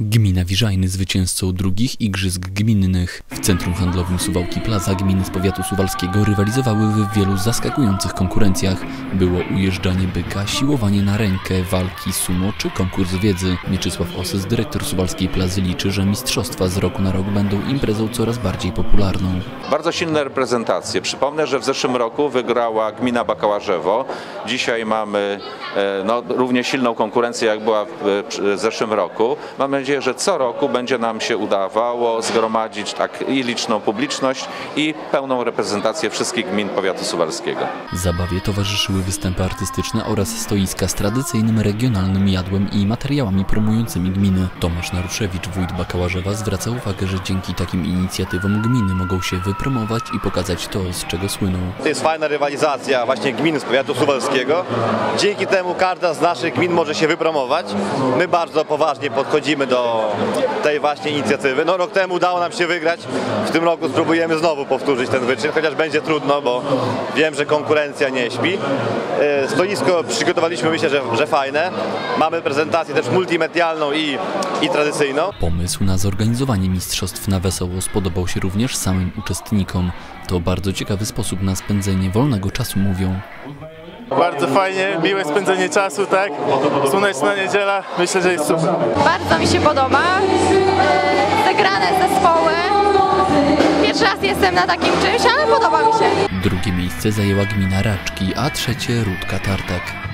Gmina Wiżajny zwycięzcą drugich Igrzysk Gminnych. W Centrum Handlowym Suwałki Plaza gminy z powiatu suwalskiego rywalizowały w wielu zaskakujących konkurencjach. Było ujeżdżanie byka, siłowanie na rękę, walki sumo czy konkurs wiedzy. Mieczysław Osys, dyrektor Suwalskiej Plazy liczy, że mistrzostwa z roku na rok będą imprezą coraz bardziej popularną. Bardzo silne reprezentacje. Przypomnę, że w zeszłym roku wygrała gmina Bakałarzewo. Dzisiaj mamy e, no, równie silną konkurencję, jak była w, w zeszłym roku. Mamy nadzieję, że co roku będzie nam się udawało zgromadzić tak i liczną publiczność i pełną reprezentację wszystkich gmin powiatu suwalskiego. Zabawie towarzyszyły występy artystyczne oraz stoiska z tradycyjnym regionalnym jadłem i materiałami promującymi gminy. Tomasz Naruszewicz, wójt Bakałarzewa, zwraca uwagę, że dzięki takim inicjatywom gminy mogą się wypromować i pokazać to, z czego słyną. To jest fajna rywalizacja właśnie gmin z powiatu suwalskiego. Dzięki temu każda z naszych gmin może się wypromować. My bardzo poważnie podchodzimy do tej właśnie inicjatywy. No rok temu udało nam się wygrać. W tym roku spróbujemy znowu powtórzyć ten wyczyn, chociaż będzie trudno, bo wiem, że konkurencja nie śpi. E, Stoisko przygotowaliśmy, myślę, że, że fajne. Mamy prezentację też multimedialną i, i tradycyjną. Pomysł na zorganizowanie mistrzostw na wesoło spodobał się również samym uczestnikom. To bardzo ciekawy sposób na spędzenie wolnego czasu, mówią. Bardzo fajnie, miłe spędzenie czasu, tak? Słoneczna niedziela, myślę, że jest super. Bardzo mi się podoba. Yy, Zegrane zespoły. Pierwszy raz jestem na takim czymś, ale podoba mi się. Drugie miejsce zajęła gmina Raczki, a trzecie Rudka Tartak.